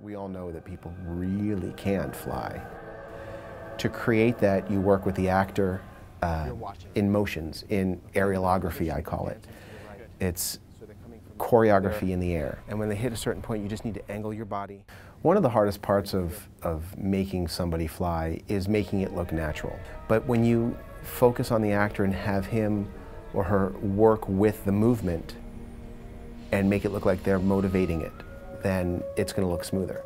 We all know that people really can't fly. To create that, you work with the actor uh, in motions, in aerialography, I call it. It's choreography in the air. And when they hit a certain point, you just need to angle your body. One of the hardest parts of, of making somebody fly is making it look natural. But when you focus on the actor and have him or her work with the movement and make it look like they're motivating it, then it's going to look smoother.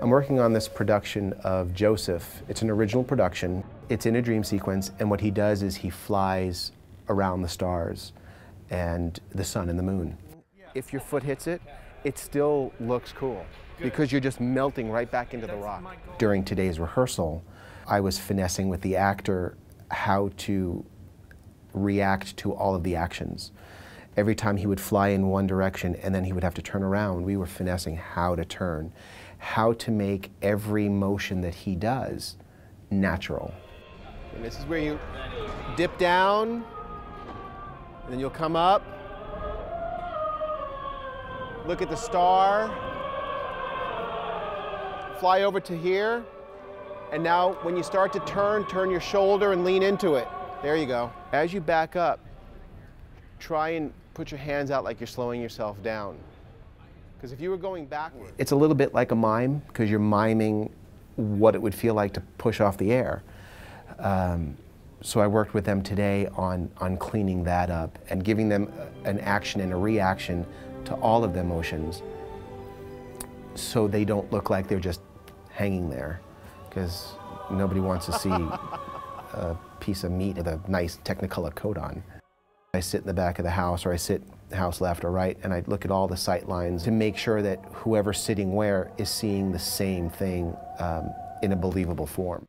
I'm working on this production of Joseph. It's an original production. It's in a dream sequence, and what he does is he flies around the stars and the sun and the moon. If your foot hits it, it still looks cool because you're just melting right back into the rock. During today's rehearsal, I was finessing with the actor how to react to all of the actions. Every time he would fly in one direction and then he would have to turn around, we were finessing how to turn, how to make every motion that he does natural. And this is where you dip down, and then you'll come up, look at the star, fly over to here, and now when you start to turn, turn your shoulder and lean into it. There you go. As you back up, try and put your hands out like you're slowing yourself down. Because if you were going backward, it's a little bit like a mime because you're miming what it would feel like to push off the air. Um, so I worked with them today on, on cleaning that up and giving them an action and a reaction to all of the emotions so they don't look like they're just hanging there because nobody wants to see a piece of meat with a nice Technicolor coat on. I sit in the back of the house or I sit house left or right and I look at all the sight lines to make sure that whoever's sitting where is seeing the same thing um, in a believable form.